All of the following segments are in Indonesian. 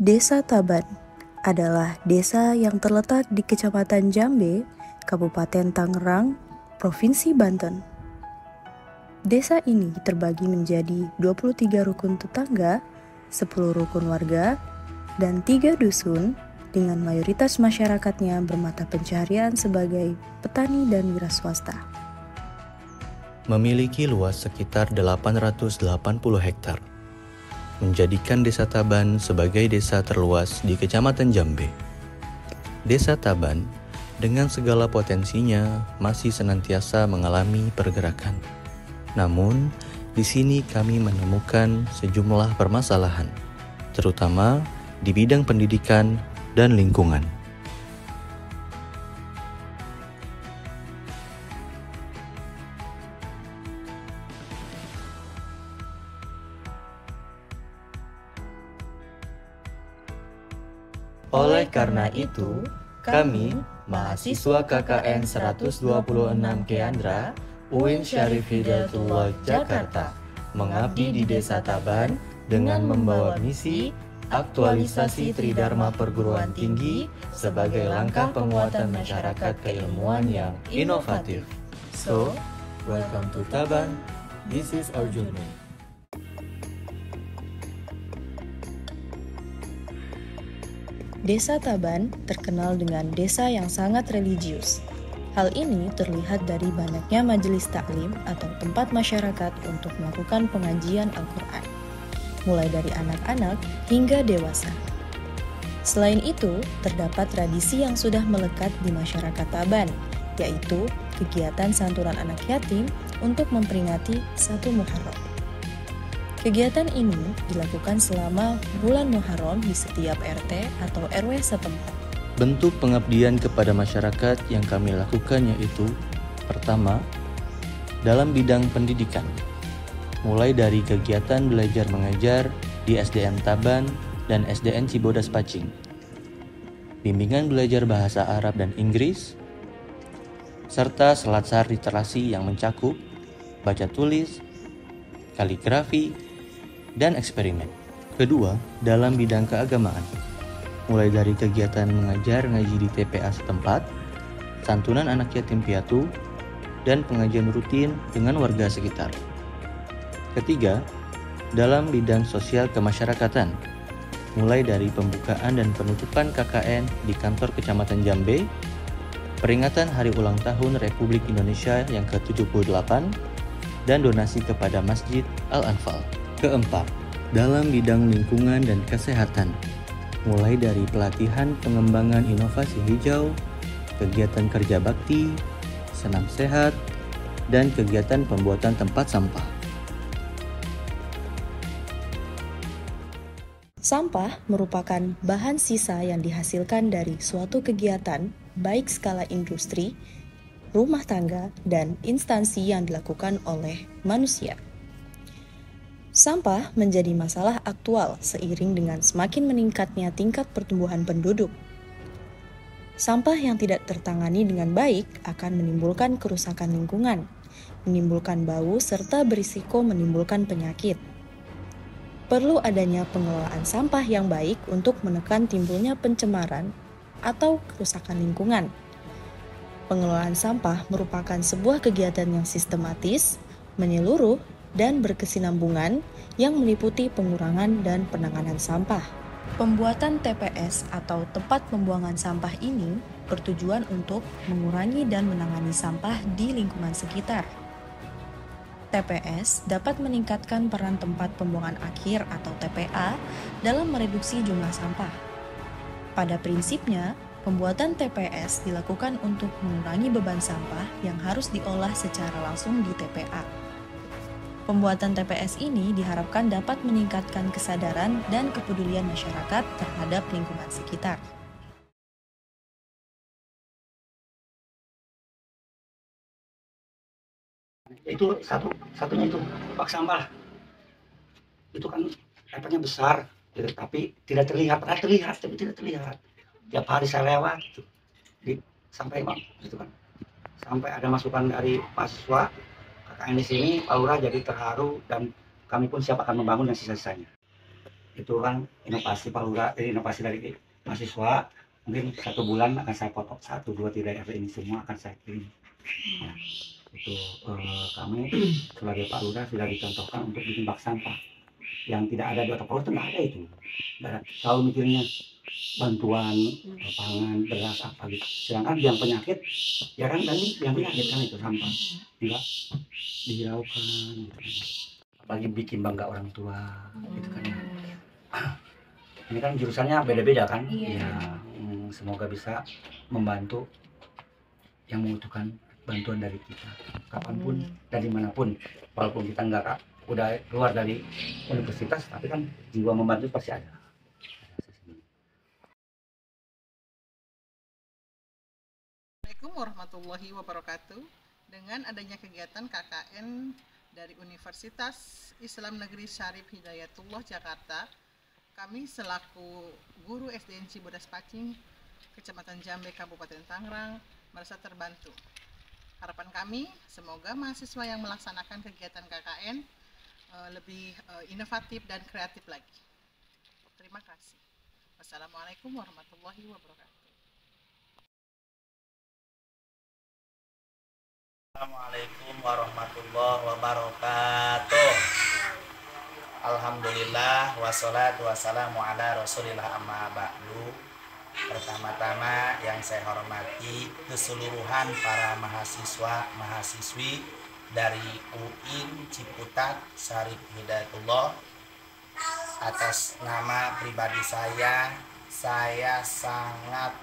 Desa Taban adalah desa yang terletak di Kecamatan Jambe, Kabupaten Tangerang, Provinsi Banten. Desa ini terbagi menjadi 23 rukun tetangga, 10 rukun warga, dan 3 dusun dengan mayoritas masyarakatnya bermata pencaharian sebagai petani dan wira swasta. Memiliki luas sekitar 880 hektar, menjadikan Desa Taban sebagai desa terluas di Kecamatan Jambe. Desa Taban dengan segala potensinya masih senantiasa mengalami pergerakan. Namun, di sini kami menemukan sejumlah permasalahan, terutama di bidang pendidikan dan lingkungan. Karena itu, kami, mahasiswa KKN 126 Keandra, UIN Syarif Hidayatullah Jakarta, mengabdi di Desa Taban dengan membawa misi aktualisasi Tridharma perguruan tinggi sebagai langkah penguatan masyarakat keilmuan yang inovatif. So, welcome to Taban. This is our journey. Desa Taban terkenal dengan desa yang sangat religius. Hal ini terlihat dari banyaknya majelis taklim atau tempat masyarakat untuk melakukan pengajian Al-Quran, mulai dari anak-anak hingga dewasa. Selain itu, terdapat tradisi yang sudah melekat di masyarakat Taban, yaitu kegiatan santunan anak yatim untuk memperingati satu Muharram. Kegiatan ini dilakukan selama bulan Muharram di setiap RT atau RW setempat. Bentuk pengabdian kepada masyarakat yang kami lakukan yaitu pertama, dalam bidang pendidikan, mulai dari kegiatan belajar mengajar di SDN Taban dan SDN Cibodas Pacing, bimbingan belajar bahasa Arab dan Inggris, serta selatsar literasi yang mencakup baca tulis, kaligrafi, dan eksperimen. Kedua, dalam bidang keagamaan, mulai dari kegiatan mengajar ngaji di TPA setempat, santunan anak yatim piatu, dan pengajian rutin dengan warga sekitar. Ketiga, dalam bidang sosial kemasyarakatan, mulai dari pembukaan dan penutupan KKN di kantor Kecamatan Jambe, peringatan Hari Ulang Tahun Republik Indonesia yang ke-78, dan donasi kepada Masjid Al-Anfal. Keempat, dalam bidang lingkungan dan kesehatan, mulai dari pelatihan pengembangan inovasi hijau, kegiatan kerja bakti, senam sehat, dan kegiatan pembuatan tempat sampah. Sampah merupakan bahan sisa yang dihasilkan dari suatu kegiatan, baik skala industri, rumah tangga, dan instansi yang dilakukan oleh manusia. Sampah menjadi masalah aktual seiring dengan semakin meningkatnya tingkat pertumbuhan penduduk. Sampah yang tidak tertangani dengan baik akan menimbulkan kerusakan lingkungan, menimbulkan bau, serta berisiko menimbulkan penyakit. Perlu adanya pengelolaan sampah yang baik untuk menekan timbulnya pencemaran atau kerusakan lingkungan. Pengelolaan sampah merupakan sebuah kegiatan yang sistematis, menyeluruh, dan berkesinambungan yang meliputi pengurangan dan penanganan sampah. Pembuatan TPS atau tempat pembuangan sampah ini bertujuan untuk mengurangi dan menangani sampah di lingkungan sekitar. TPS dapat meningkatkan peran tempat pembuangan akhir atau TPA dalam mereduksi jumlah sampah. Pada prinsipnya, pembuatan TPS dilakukan untuk mengurangi beban sampah yang harus diolah secara langsung di TPA. Pembuatan TPS ini diharapkan dapat meningkatkan kesadaran dan kepedulian masyarakat terhadap lingkungan sekitar. itu satu satunya itu bak sampah itu kan efeknya besar gitu, tapi tidak terlihat pernah terlihat tapi tidak terlihat tiap hari saya lewat gitu. di sampai bang gitu kan sampai ada masukan dari mahasiswa KKN di sini Pak Lurah jadi terharu dan kami pun siap akan membangun yang sisa-sisanya. Itu kan inovasi Pak Lurah, eh, inovasi dari mahasiswa. Mungkin satu bulan akan saya foto satu dua tiga RW ini semua akan saya kirim. Nah, itu eh, kami sebagai Pak Lurah sudah dicontohkan untuk bikin bak sampah yang tidak ada di otak itu nggak ada itu. Nggak ada. mikirnya bantuan pangan beras apa gitu. Sedangkan yang penyakit ya kan dan yang penyakit kan itu sampah. Enggak dihiraukan gitu kan. Apalagi bikin bangga orang tua gitu kan ya. Ini kan jurusannya beda-beda kan? Iya. ya mm, semoga bisa membantu yang membutuhkan bantuan dari kita. Kapan pun dan di mana pun walaupun kita nggak udah keluar dari universitas tapi kan jiwa membantu pasti ada warahmatullahi wabarakatuh. Dengan adanya kegiatan KKN dari Universitas Islam Negeri Syarif Hidayatullah Jakarta, kami selaku guru SDN Cibodas Pacing, Kecamatan Jambe, Kabupaten Tangerang, merasa terbantu. Harapan kami, semoga mahasiswa yang melaksanakan kegiatan KKN eh, lebih eh, inovatif dan kreatif lagi. Terima kasih. Wassalamualaikum warahmatullahi wabarakatuh. Assalamualaikum warahmatullahi wabarakatuh. Alhamdulillah wassalatu wassalamu ala rasulillah amma ba'du. Pertama-tama yang saya hormati keseluruhan para mahasiswa mahasiswi dari UIN Ciputat Sarif Hidayatullah. Atas nama pribadi saya saya sangat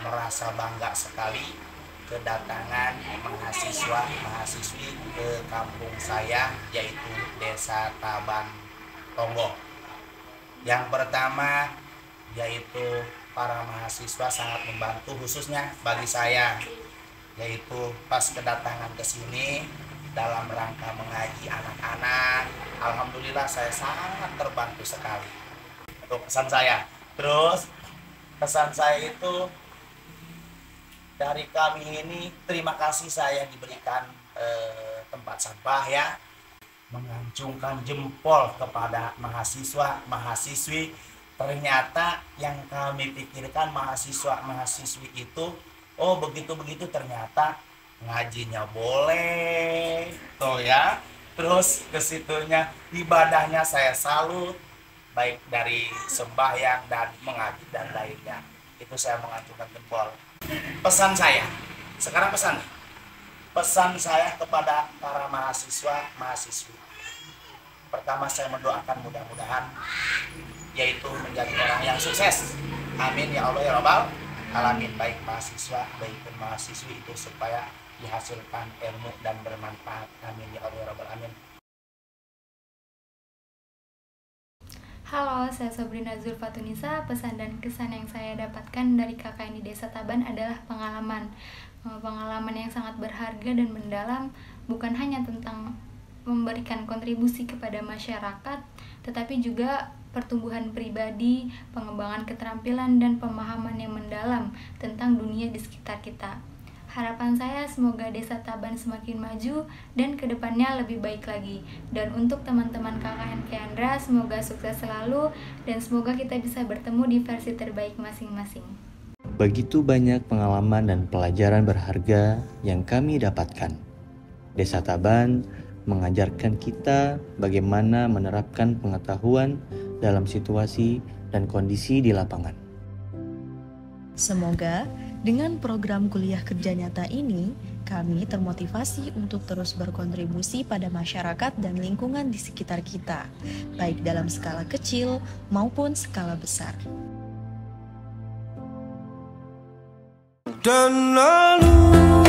merasa bangga sekali kedatangan mahasiswa mahasiswi ke kampung saya yaitu Desa Taban Tonggo. Yang pertama yaitu para mahasiswa sangat membantu khususnya bagi saya yaitu pas kedatangan ke sini dalam rangka mengaji anak-anak alhamdulillah saya sangat terbantu sekali itu pesan saya terus pesan saya itu dari kami ini terima kasih saya diberikan eh, tempat sampah ya. Mengacungkan jempol kepada mahasiswa mahasiswi. Ternyata yang kami pikirkan mahasiswa mahasiswi itu oh begitu begitu ternyata ngajinya boleh tuh ya. Terus ke situnya ibadahnya saya salut baik dari sembahyang dan mengaji dan lainnya. Itu saya mengacungkan jempol pesan saya. Sekarang pesan. Pesan saya kepada para mahasiswa mahasiswi. Pertama saya mendoakan mudah-mudahan yaitu menjadi orang yang sukses. Amin ya Allah ya Rabbal alamin. Baik mahasiswa baik mahasiswi itu supaya dihasilkan ilmu dan bermanfaat. Amin ya Allah ya Rabbal amin Halo, saya Sabrina Zulfatunisa. Pesan dan kesan yang saya dapatkan dari KKN di Desa Taban adalah pengalaman. Eh, Pengalaman yang sangat berharga dan mendalam bukan hanya tentang memberikan kontribusi kepada masyarakat, tetapi juga pertumbuhan pribadi, pengembangan keterampilan dan pemahaman yang mendalam tentang dunia di sekitar kita. Harapan saya semoga Desa Taban semakin maju dan ke depannya lebih baik lagi. Dan untuk teman-teman KKN Keandra, semoga sukses selalu dan semoga kita bisa bertemu di versi terbaik masing-masing. Begitu banyak pengalaman dan pelajaran berharga yang kami dapatkan. Desa Taban mengajarkan kita bagaimana menerapkan pengetahuan dalam situasi dan kondisi di lapangan. Semoga dengan program kuliah kerja nyata ini, kami termotivasi untuk terus berkontribusi pada masyarakat dan lingkungan di sekitar kita, baik dalam skala kecil maupun skala besar. Dan lalu